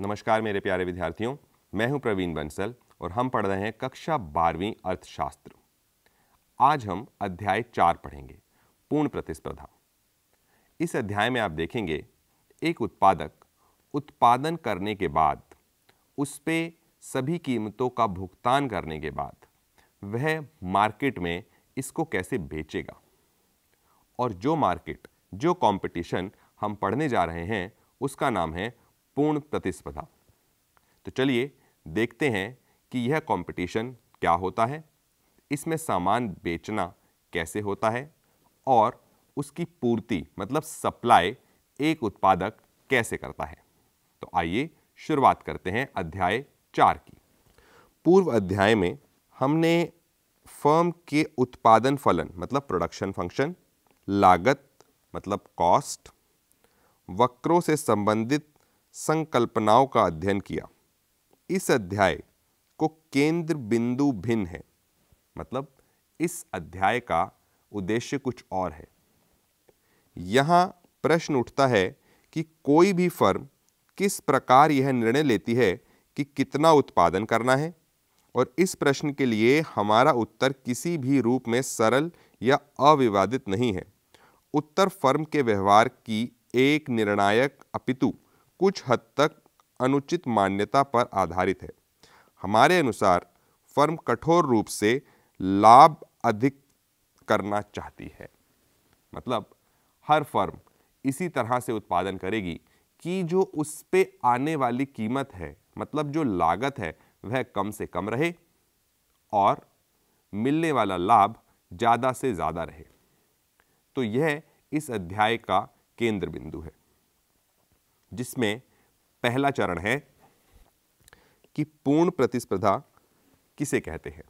नमस्कार मेरे प्यारे विद्यार्थियों, मैं हूँ प्रवीण बंसल और हम पढ़ रहे हैं कक्षा बारहवीं अर्थशास्त्र। आज हम अध्याय चार पढ़ेंगे, पूर्ण प्रतिस्पर्धा। इस अध्याय में आप देखेंगे, एक उत्पादक उत्पादन करने के बाद, उस पर सभी कीमतों का भुगतान करने के बाद, वह मार्केट में इसको कैसे बेचेगा। और जो मार्केट, जो कंपटीशन हम पढ़ने जा रहे हैं, उसका नाम है पूर्ण प्रतिस्पर्धा। तो चलिए देखते हैं कि यह कंपटीशन क्या होता है, इसमें सामान बेचना कैसे होता है और उसकी पूर्ति मतलब सप्लाई एक उत्पादक कैसे करता है। तो आइए शुरुआत करते हैं अध्याय चार की। पूर्व अध्याय में हमने फर्म के उत्पादन फलन मतलब प्रोडक्शन फ़ंक्शन लागत मतलब कॉस्ट वक्रों से संबंधित संकल्पनाओं का अध्ययन किया। इस अध्याय को केंद्र बिंदु भिन्न है। मतलब इस अध्याय का उद्देश्य कुछ और है। यहाँ प्रश्न उठता है कि कोई भी फर्म किस प्रकार यह निर्णय लेती है कि कितना उत्पादन करना है? और इस प्रश्न के लिए हमारा उत्तर किसी भी रूप में सरल या अविवादित नहीं है। उत्तर फर्म के व्यवहार की एक निर्णायक अपितु कुछ हद तक अनुचित मान्यता पर आधारित है। हमारे अनुसार, फर्म कठोर रूप से लाभ अधिक करना चाहती है। मतलब हर फर्म इसी तरह से उत्पादन करेगी कि जो उस पर आने वाली कीमत है मतलब जो लागत है, वह कम से कम रहे और मिलने वाला लाभ ज़्यादा से ज़्यादा रहे। तो यह इस अध्याय का केंद्र बिंदु है। जिसमें पहला चरण है कि पूर्ण प्रतिस्पर्धा किसे कहते हैं?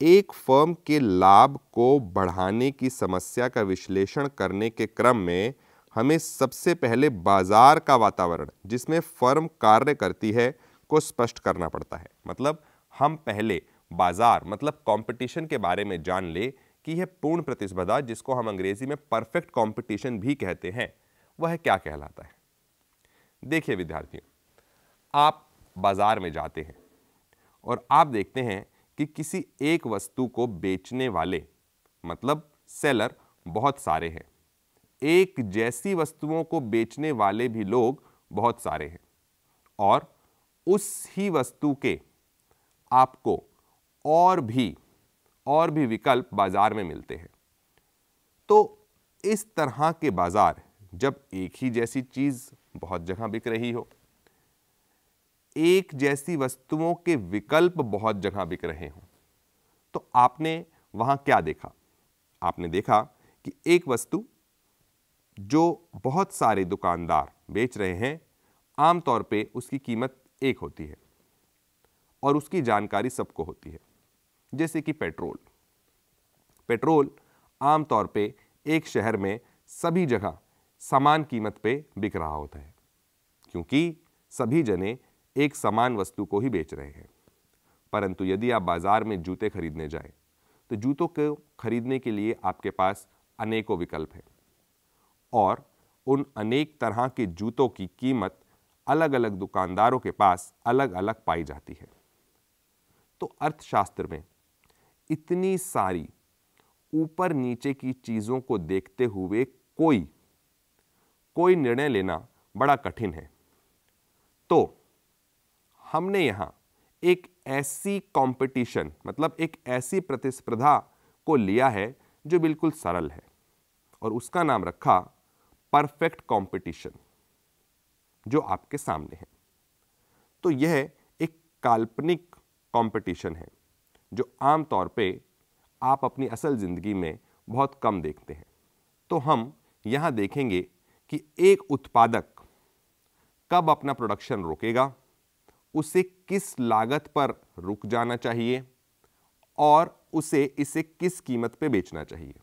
एक फर्म के लाभ को बढ़ाने की समस्या का विश्लेषण करने के क्रम में हमें सबसे पहले बाज़ार का वातावरण, जिसमें फर्म कार्य करती है, को स्पष्ट करना पड़ता है। मतलब हम पहले बाज़ार मतलब कंपटीशन के बारे में जान ले कि यह पूर्ण प्रतिस्पर्धा, जिसको हम अंग्रेज़ी में परफेक्ट कंपटीशन भी कहते हैं। वह क्या कहलाता है? देखिए विद्यार्थियों, आप बाज़ार में जाते हैं और आप देखते हैं कि किसी एक वस्तु को बेचने वाले मतलब सेलर, बहुत सारे हैं। एक जैसी वस्तुओं को बेचने वाले भी लोग बहुत सारे हैं और उस ही वस्तु के आपको और भी और भी विकल्प बाज़ार में मिलते हैं। तो इस तरह के बाज़ार जब एक ही जैसी चीज़ बहुत जगह बिक रही हो, एक जैसी वस्तुओं के विकल्प बहुत जगह बिक रहे हो तो आपने वहाँ क्या देखा? आपने देखा कि एक वस्तु जो बहुत सारे दुकानदार बेच रहे हैं, आमतौर पे उसकी कीमत एक होती है और उसकी जानकारी सबको होती है, जैसे कि पेट्रोल। पेट्रोल आमतौर पे एक शहर में सभी जगह समान कीमत पे बिक रहा होता है, क्योंकि सभी जने एक समान वस्तु को ही बेच रहे हैं। परंतु यदि आप बाज़ार में जूते खरीदने जाएँ तो जूतों को खरीदने के लिए आपके पास अनेकों विकल्प हैं और उन अनेक तरह के जूतों की कीमत अलग अलग दुकानदारों के पास अलग अलग पाई जाती है। तो अर्थशास्त्र में इतनी सारी ऊपर नीचे की चीज़ों को देखते हुए कोई कोई निर्णय लेना बड़ा कठिन है। तो हमने यहाँ एक ऐसी कंपटीशन मतलब एक ऐसी प्रतिस्पर्धा को लिया है जो बिल्कुल सरल है और उसका नाम रखा परफेक्ट कंपटीशन जो आपके सामने है। तो यह एक काल्पनिक कंपटीशन है, जो आमतौर पे आप अपनी असल ज़िंदगी में बहुत कम देखते हैं। तो हम यहाँ देखेंगे कि एक उत्पादक कब अपना प्रोडक्शन रोकेगा, उसे किस लागत पर रुक जाना चाहिए और उसे इसे किस कीमत पे बेचना चाहिए।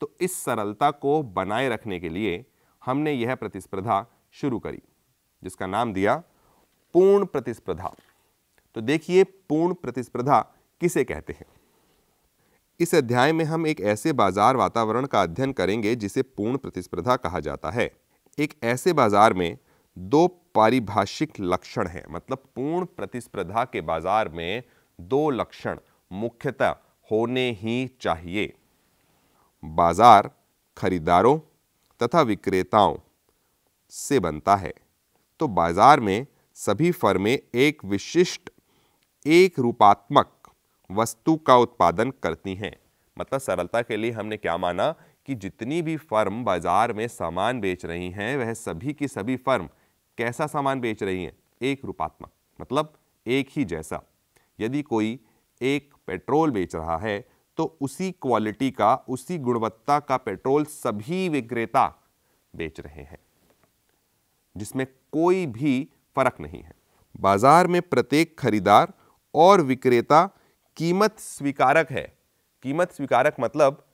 तो इस सरलता को बनाए रखने के लिए हमने यह प्रतिस्पर्धा शुरू करी, जिसका नाम दिया पूर्ण प्रतिस्पर्धा। तो देखिए पूर्ण प्रतिस्पर्धा किसे कहते हैं। इस अध्याय में हम एक ऐसे बाज़ार वातावरण का अध्ययन करेंगे जिसे पूर्ण प्रतिस्पर्धा कहा जाता है। एक ऐसे बाज़ार में दो पारिभाषिक लक्षण हैं मतलब पूर्ण प्रतिस्पर्धा के बाज़ार में दो लक्षण मुख्यतः होने ही चाहिए। बाज़ार खरीदारों तथा विक्रेताओं से बनता है। तो बाज़ार में सभी फर्में एक विशिष्ट, एक रूपात्मक वस्तु का उत्पादन करती हैं। मतलब सरलता के लिए हमने क्या माना कि जितनी भी फर्म बाज़ार में सामान बेच रही हैं, वह सभी की सभी फर्म कैसा सामान बेच रही हैं? एक रूपात्मक मतलब एक ही जैसा। यदि कोई एक पेट्रोल बेच रहा है तो उसी क्वालिटी का, उसी गुणवत्ता का पेट्रोल सभी विक्रेता बेच रहे हैं, जिसमें कोई भी फ़र्क नहीं है। बाज़ार में प्रत्येक खरीदार और विक्रेता कीमत स्वीकारक है। कीमत स्वीकारक मतलब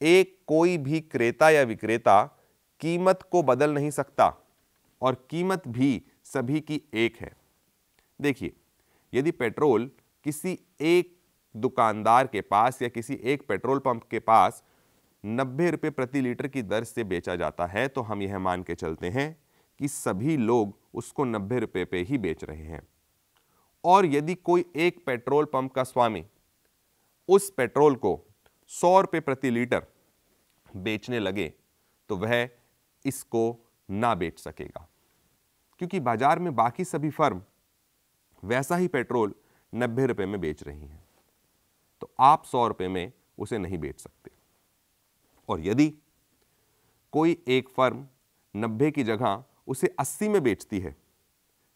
एक कोई भी क्रेता या विक्रेता कीमत को बदल नहीं सकता और कीमत भी सभी की एक है। देखिए, यदि पेट्रोल किसी एक दुकानदार के पास या किसी एक पेट्रोल पंप के पास नब्बे रुपये प्रति लीटर की दर से बेचा जाता है तो हम यह मान के चलते हैं कि सभी लोग उसको नब्बे रुपये पे ही बेच रहे हैं। और यदि कोई एक पेट्रोल पंप का स्वामी उस पेट्रोल को सौ रुपये प्रति लीटर बेचने लगे तो वह इसको ना बेच सकेगा। क्योंकि बाज़ार में बाकी सभी फर्म वैसा ही पेट्रोल नब्बे रुपये में बेच रही हैं तो आप सौ रुपये में उसे नहीं बेच सकते। और यदि कोई एक फर्म नब्बे की जगह उसे अस्सी में बेचती है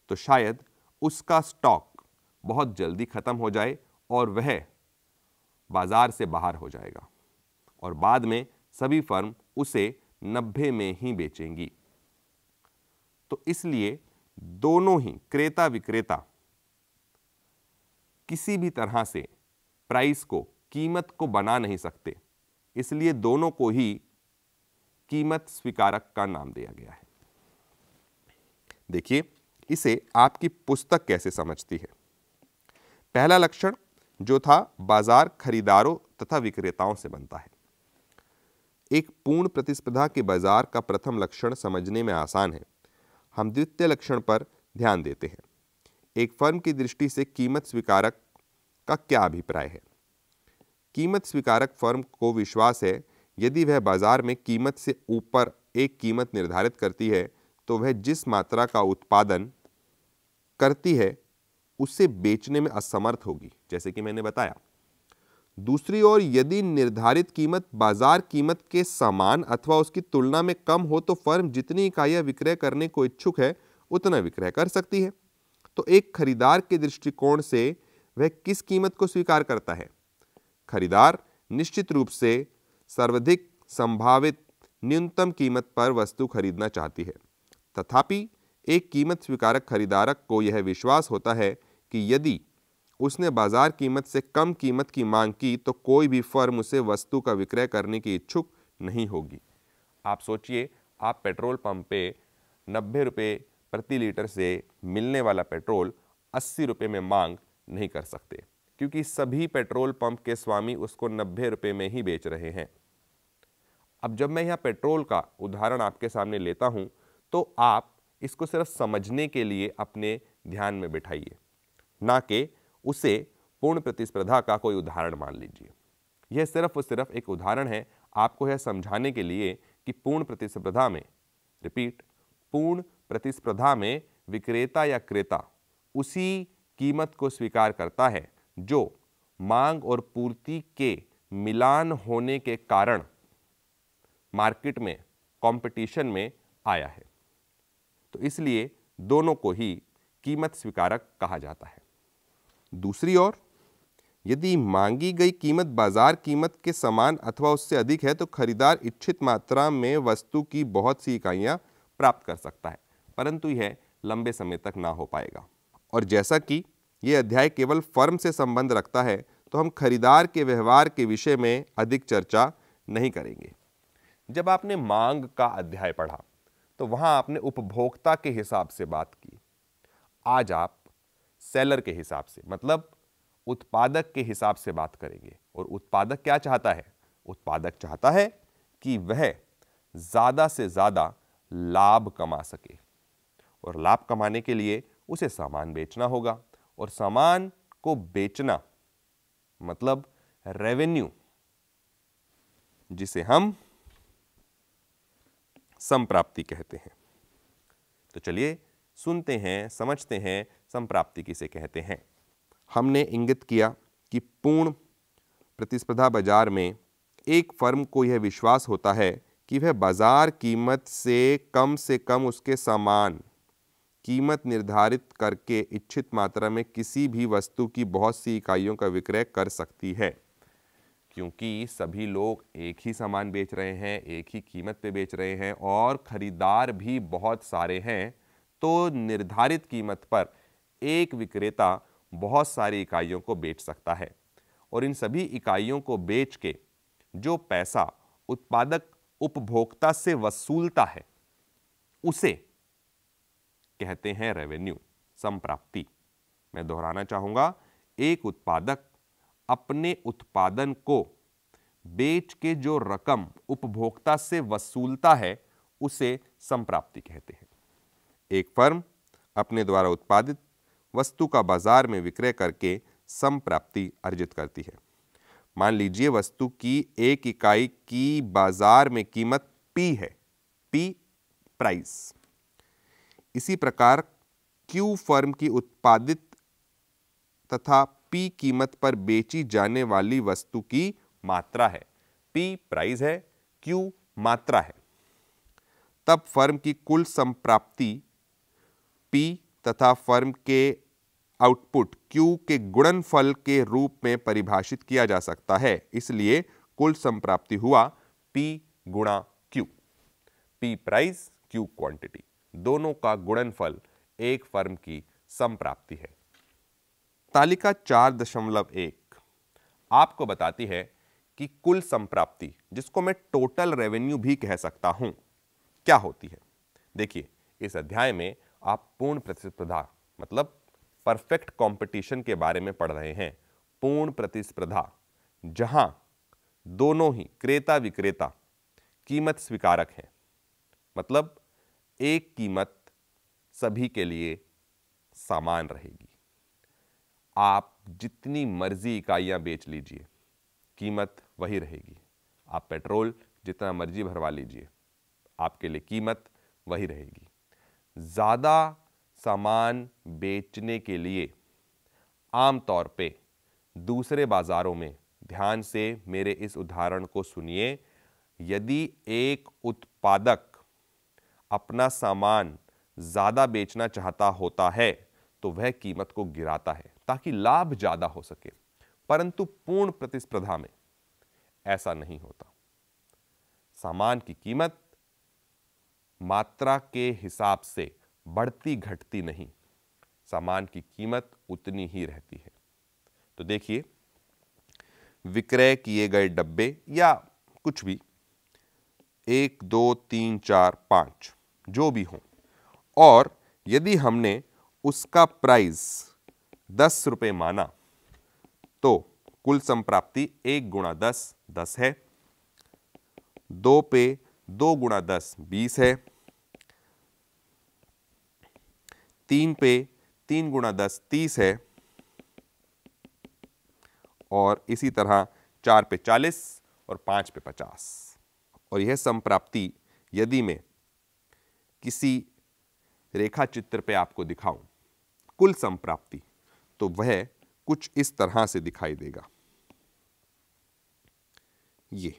तो शायद उसका स्टॉक बहुत जल्दी खत्म हो जाए और वह बाज़ार से बाहर हो जाएगा और बाद में सभी फर्म उसे नब्बे में ही बेचेंगी। तो इसलिए दोनों ही क्रेता विक्रेता किसी भी तरह से प्राइस को, कीमत को बना नहीं सकते। इसलिए दोनों को ही कीमत स्वीकारक का नाम दिया गया है। देखिए, इसे आपकी पुस्तक कैसे समझती है? पहला लक्षण जो था, बाज़ार खरीदारों तथा विक्रेताओं से बनता है। एक पूर्ण प्रतिस्पर्धा के बाज़ार का प्रथम लक्षण समझने में आसान है। हम द्वितीय लक्षण पर ध्यान देते हैं। एक फर्म की दृष्टि से कीमत स्वीकारक का क्या अभिप्राय है? कीमत स्वीकारक फर्म को विश्वास है, यदि वह बाज़ार में कीमत से ऊपर एक कीमत निर्धारित करती है तो वह जिस मात्रा का उत्पादन करती है उसे बेचने में असमर्थ होगी, जैसे कि मैंने बताया। दूसरी ओर, यदि निर्धारित कीमत बाज़ार कीमत के समान अथवा उसकी तुलना में कम हो तो फर्म जितनी इकाइयाँ विक्रय करने को इच्छुक है, उतना विक्रय कर सकती है। तो एक खरीदार के दृष्टिकोण से वह किस कीमत को स्वीकार करता है? खरीदार निश्चित रूप से सर्वाधिक संभावित न्यूनतम कीमत पर वस्तु खरीदना चाहती है, तथापि एक कीमत स्वीकारक खरीदारक को यह विश्वास होता है कि यदि उसने बाज़ार कीमत से कम कीमत की मांग की तो कोई भी फर्म उसे वस्तु का विक्रय करने की इच्छुक नहीं होगी। आप सोचिए, आप पेट्रोल पंप पे नब्बे रुपये प्रति लीटर से मिलने वाला पेट्रोल अस्सी रुपये में मांग नहीं कर सकते, क्योंकि सभी पेट्रोल पंप के स्वामी उसको नब्बे रुपये में ही बेच रहे हैं। अब जब मैं यहाँ पेट्रोल का उदाहरण आपके सामने लेता हूँ तो आप इसको सिर्फ़ समझने के लिए अपने ध्यान में बिठाइए। ना कि उसे पूर्ण प्रतिस्पर्धा का कोई उदाहरण मान लीजिए। यह सिर्फ़ और सिर्फ़ एक उदाहरण है आपको यह समझाने के लिए कि पूर्ण प्रतिस्पर्धा में, रिपीट, पूर्ण प्रतिस्पर्धा में विक्रेता या क्रेता उसी कीमत को स्वीकार करता है जो मांग और पूर्ति के मिलान होने के कारण मार्केट में, कंपटीशन में आया है। तो इसलिए दोनों को ही कीमत स्वीकारक कहा जाता है। दूसरी ओर, यदि मांगी गई कीमत बाज़ार कीमत के समान अथवा उससे अधिक है तो खरीदार इच्छित मात्रा में वस्तु की बहुत सी इकाइयाँ प्राप्त कर सकता है, परंतु यह लंबे समय तक ना हो पाएगा। और जैसा कि यह अध्याय केवल फर्म से संबंध रखता है तो हम खरीदार के व्यवहार के विषय में अधिक चर्चा नहीं करेंगे। जब आपने मांग का अध्याय पढ़ा तो वहाँ आपने उपभोक्ता के हिसाब से बात की। आज आप सेलर के हिसाब से मतलब उत्पादक के हिसाब से बात करेंगे। और उत्पादक क्या चाहता है? उत्पादक चाहता है कि वह ज़्यादा से ज़्यादा लाभ कमा सके। और लाभ कमाने के लिए उसे सामान बेचना होगा। और सामान को बेचना मतलब रेवेन्यू जिसे हम संप्राप्ति कहते हैं। तो चलिए सुनते हैं, समझते हैं, संप्राप्ति किसे कहते हैं। हमने इंगित किया कि पूर्ण प्रतिस्पर्धा बाज़ार में एक फर्म को यह विश्वास होता है कि वह बाज़ार कीमत से कम से कम उसके सामान कीमत निर्धारित करके इच्छित मात्रा में किसी भी वस्तु की बहुत सी इकाइयों का विक्रय कर सकती है। क्योंकि सभी लोग एक ही सामान बेच रहे हैं, एक ही कीमत पे बेच रहे हैं और ख़रीदार भी बहुत सारे हैं तो निर्धारित कीमत पर एक विक्रेता बहुत सारी इकाइयों को बेच सकता है। और इन सभी इकाइयों को बेच के जो पैसा उत्पादक उपभोक्ता से वसूलता है, उसे कहते हैं रेवेन्यू संप्राप्ति। मैं दोहराना चाहूँगा, एक उत्पादक अपने उत्पादन को। बेच के जो रकम उपभोक्ता से वसूलता है, उसे संप्राप्ति कहते हैं। एक फर्म अपने द्वारा उत्पादित वस्तु का बाज़ार में विक्रय करके संप्राप्ति अर्जित करती है। मान लीजिए वस्तु की एक इकाई की बाज़ार में कीमत पी है पी प्राइस इसी प्रकार क्यू फर्म की उत्पादित तथा पी कीमत पर बेची जाने वाली वस्तु की मात्रा है। पी प्राइस है क्यू मात्रा है। तब फर्म की कुल संप्राप्ति पी तथा फर्म के आउटपुट क्यू के गुणनफल के रूप में परिभाषित किया जा सकता है। इसलिए कुल संप्राप्ति हुआ पी गुणा Q P price Q quantity दोनों का गुणनफल एक फर्म की संप्राप्ति है। तालिका चार दशमलव एक आपको बताती है कि कुल संप्राप्ति, जिसको मैं टोटल रेवेन्यू भी कह सकता हूँ, क्या होती है? देखिए, इस अध्याय में आप पूर्ण प्रतिस्पर्धा मतलब परफेक्ट कंपटीशन के बारे में पढ़ रहे हैं। पूर्ण प्रतिस्पर्धा, जहाँ दोनों ही क्रेता विक्रेता कीमत स्वीकारक हैं। मतलब एक कीमत सभी के लिए समान रहेगी। आप जितनी मर्ज़ी इकाइयाँ बेच लीजिए, कीमत वही रहेगी। आप पेट्रोल जितना मर्ज़ी भरवा लीजिए, आपके लिए कीमत वही रहेगी। ज़्यादा सामान बेचने के लिए आमतौर पे दूसरे बाज़ारों में, ध्यान से मेरे इस उदाहरण को सुनिए, यदि एक उत्पादक अपना सामान ज़्यादा बेचना चाहता होता है तो वह कीमत को गिराता है। ताकि लाभ ज़्यादा हो सके, परंतु पूर्ण प्रतिस्पर्धा में ऐसा नहीं होता। सामान की कीमत मात्रा के हिसाब से बढ़ती घटती नहीं, सामान की कीमत उतनी ही रहती है। तो देखिए, विक्रय किए गए डब्बे या कुछ भी, एक, दो, तीन, चार, पाँच, जो भी हो, और यदि हमने उसका प्राइस दस रुपये माना तो कुल संप्राप्ति एक गुणा दस दस है। दो पे दो गुणा दस, बीस है। तीन पे तीन गुणा दस, तीस है। और इसी तरह चार पे चालीस और पाँच पे पचास। और यह संप्राप्ति, यदि मैं किसी रेखा चित्र पे आपको दिखाऊँ, कुल संप्राप्ति तो वह कुछ इस तरह से दिखाई देगा। ये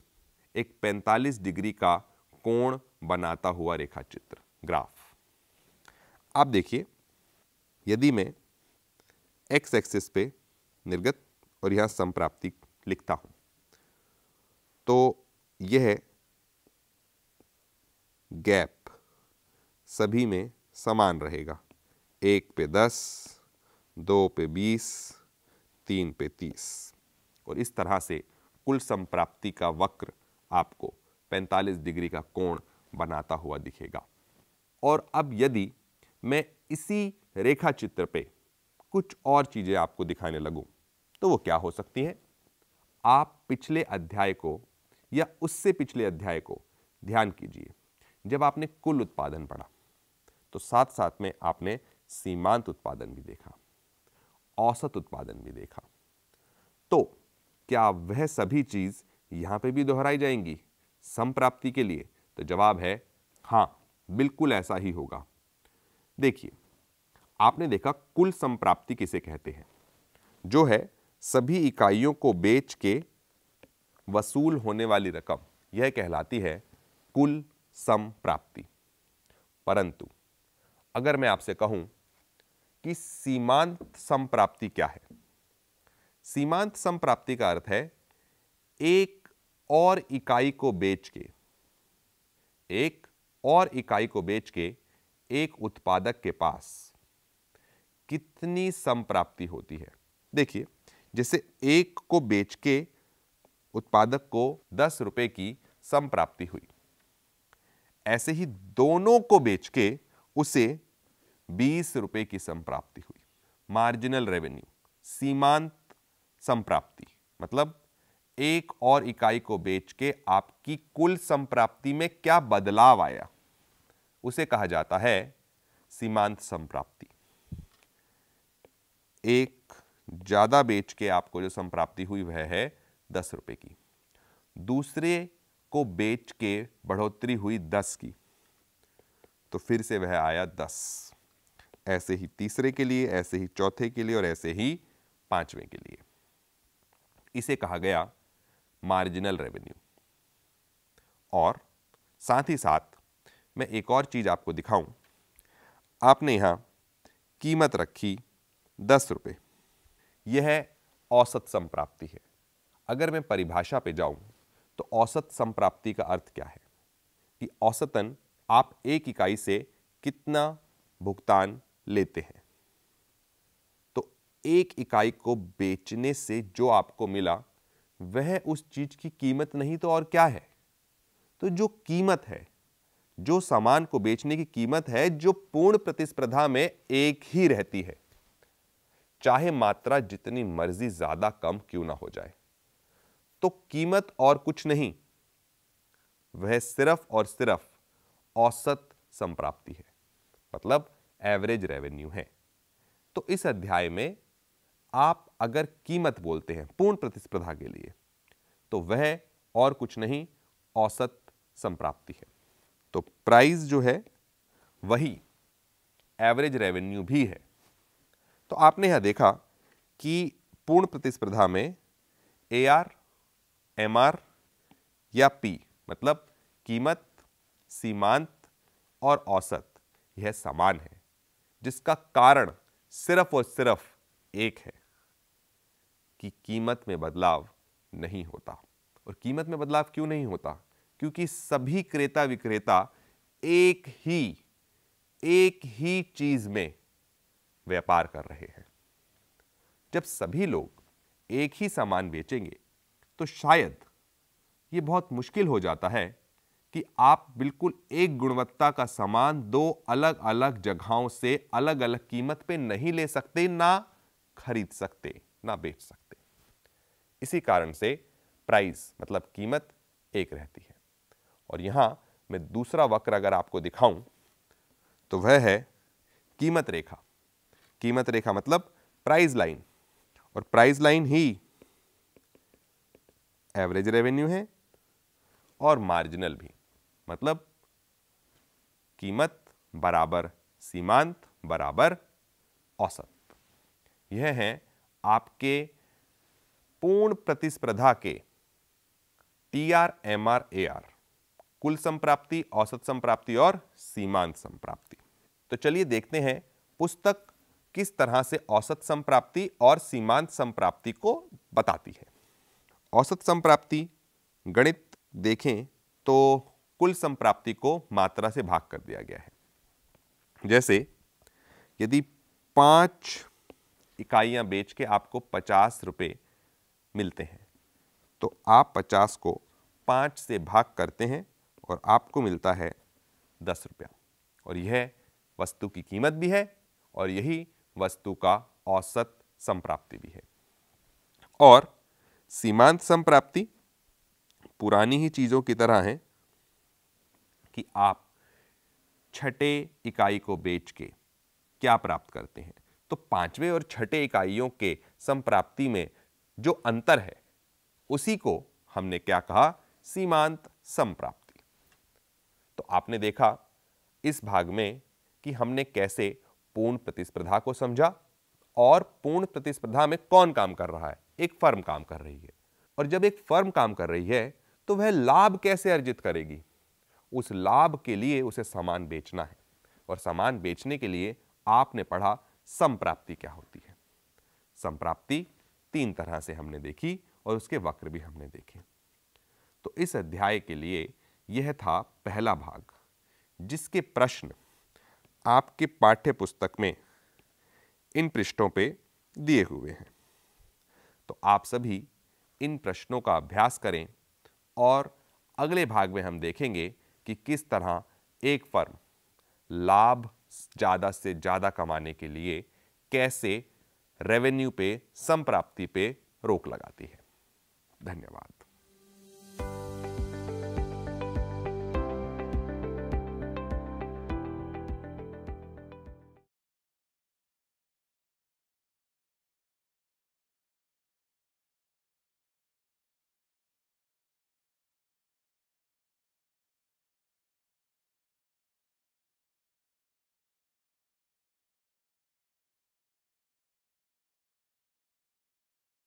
एक 45 डिग्री का कोण बनाता हुआ रेखा चित्र ग्राफ। आप देखिए, यदि मैं एक्स एक्सिस पे निर्गत और यहाँ संप्राप्ति लिखता हूँ तो यह गैप सभी में समान रहेगा। एक पे दस दो पे बीस, तीन पे तीस। और इस तरह से कुल संप्राप्ति का वक्र आपको 45 डिग्री का कोण बनाता हुआ दिखेगा। और अब यदि मैं इसी रेखा चित्र पे कुछ और चीज़ें आपको दिखाने लगूं तो वो क्या हो सकती हैं? आप पिछले अध्याय को या उससे पिछले अध्याय को ध्यान कीजिए, जब आपने कुल उत्पादन पढ़ा तो साथ साथ में आपने सीमांत उत्पादन भी देखा। औसत उत्पादन भी देखा। तो क्या वह सभी चीज़ यहाँ पे भी दोहराई जाएँगी संप्राप्ति के लिए? तो जवाब है, हाँ, बिल्कुल ऐसा ही होगा। देखिए, आपने देखा कुल संप्राप्ति किसे कहते हैं? जो है सभी इकाइयों को बेच के वसूल होने वाली रकम। यह कहलाती है कुल संप्राप्ति। परंतु अगर मैं आपसे कहूँ कि सीमांत संप्राप्ति क्या है? सीमांत संप्राप्ति का अर्थ है, एक और इकाई को बेच के, एक और इकाई को बेच के एक उत्पादक के पास कितनी संप्राप्ति होती है? देखिए, जैसे एक को बेच के उत्पादक को दस रुपए की संप्राप्ति हुई, ऐसे ही दोनों को बेच के उसे बीस रुपए की संप्राप्ति हुई। मार्जिनल रेवेन्यू सीमांत संप्राप्ति मतलब एक और इकाई को बेच के आपकी कुल संप्राप्ति में क्या बदलाव आया? उसे कहा जाता है सीमांत संप्राप्ति। एक ज़्यादा बेच के आपको जो संप्राप्ति हुई वह है दस रुपए की। दूसरे को बेच के बढ़ोतरी हुई दस की। तो फिर से वह आया दस। ऐसे ही तीसरे के लिए, ऐसे ही चौथे के लिए और ऐसे ही पाँचवें के लिए। इसे कहा गया मार्जिनल रेवेन्यू और साथ ही साथ मैं एक और चीज़ आपको दिखाऊँ। आपने यहाँ कीमत रखी दस रुपये यह औसत संप्राप्ति है। अगर मैं परिभाषा पे जाऊँ तो औसत संप्राप्ति का अर्थ क्या है? कि औसतन आप एक इकाई से कितना भुगतान लेते हैं। तो एक इकाई को बेचने से जो आपको मिला, वह उस चीज़ की कीमत नहीं तो और क्या है? तो जो कीमत है, जो सामान को बेचने की कीमत है, जो पूर्ण प्रतिस्पर्धा में एक ही रहती है। चाहे मात्रा जितनी मर्ज़ी ज़्यादा कम क्यों ना हो जाए। तो कीमत और कुछ नहीं, वह सिर्फ़ और सिर्फ़ औसत संप्राप्ति है। मतलब एवरेज रेवेन्यू है। तो इस अध्याय में आप अगर कीमत बोलते हैं, पूर्ण प्रतिस्पर्धा के लिए तो वह और कुछ नहीं, औसत संप्राप्ति है। तो प्राइस जो है, वही एवरेज रेवेन्यू भी है। तो आपने यह देखा कि पूर्ण प्रतिस्पर्धा में ए आर एम आर या पी मतलब कीमत, सीमांत और औसत, यह समान है। जिसका कारण सिर्फ़ और सिर्फ़ एक है कि कीमत में बदलाव नहीं होता। और कीमत में बदलाव क्यों नहीं होता? क्योंकि सभी क्रेता विक्रेता एक ही एक ही चीज़ में व्यापार कर रहे हैं। जब सभी लोग एक ही सामान बेचेंगे तो शायद यह बहुत मुश्किल हो जाता है कि आप बिल्कुल एक गुणवत्ता का सामान दो अलग अलग जगहों से अलग अलग कीमत पे नहीं ले सकते, ना खरीद सकते, ना बेच सकते। इसी कारण से प्राइस मतलब कीमत एक रहती है। और यहाँ मैं दूसरा वक्र अगर आपको दिखाऊँ तो वह है कीमत रेखा। कीमत रेखा मतलब प्राइस लाइन। और प्राइस लाइन ही एवरेज रेवेन्यू है और मार्जिनल भी। मतलब कीमत बराबर, सीमांत बराबर, औसत। यह है आपके पूर्ण प्रतिस्पर्धा के T R M R A R कुल संप्राप्ति, औसत संप्राप्ति और सीमांत संप्राप्ति। तो चलिए देखते हैं पुस्तक किस तरह से औसत संप्राप्ति और सीमांत संप्राप्ति को बताती है। औसत संप्राप्ति, गणित देखें तो कुल संप्राप्ति को मात्रा से भाग कर दिया गया है। जैसे, यदि पाँच इकाइयाँ बेच के आपको पचास रुपये मिलते हैं तो आप पचास को पाँच से भाग करते हैं और आपको मिलता है दस रुपया। और यह वस्तु की कीमत भी है और यही वस्तु का औसत संप्राप्ति भी है। और सीमांत संप्राप्ति पुरानी ही चीज़ों की तरह है कि आप छठे इकाई को बेच के क्या प्राप्त करते हैं? तो पाँचवें और छठे इकाइयों के संप्राप्ति में जो अंतर है, उसी को हमने क्या कहा? सीमांत संप्राप्ति। तो आपने देखा इस भाग में कि हमने कैसे पूर्ण प्रतिस्पर्धा को समझा और पूर्ण प्रतिस्पर्धा में कौन काम कर रहा है? एक फर्म काम कर रही है। और जब एक फर्म काम कर रही है तो वह लाभ कैसे अर्जित करेगी? उस लाभ के लिए उसे सामान बेचना है। और सामान बेचने के लिए आपने पढ़ा संप्राप्ति क्या होती है। संप्राप्ति तीन तरह से हमने देखी और उसके वक्र भी हमने देखे। तो इस अध्याय के लिए यह था पहला भाग, जिसके प्रश्न आपके पाठ्य पुस्तक में इन पृष्ठों पे दिए हुए हैं। तो आप सभी इन प्रश्नों का अभ्यास करें और अगले भाग में हम देखेंगे कि किस तरह एक फर्म लाभ ज़्यादा से ज़्यादा कमाने के लिए कैसे रेवेन्यू पे, संप्राप्ति पे रोक लगाती है। धन्यवाद।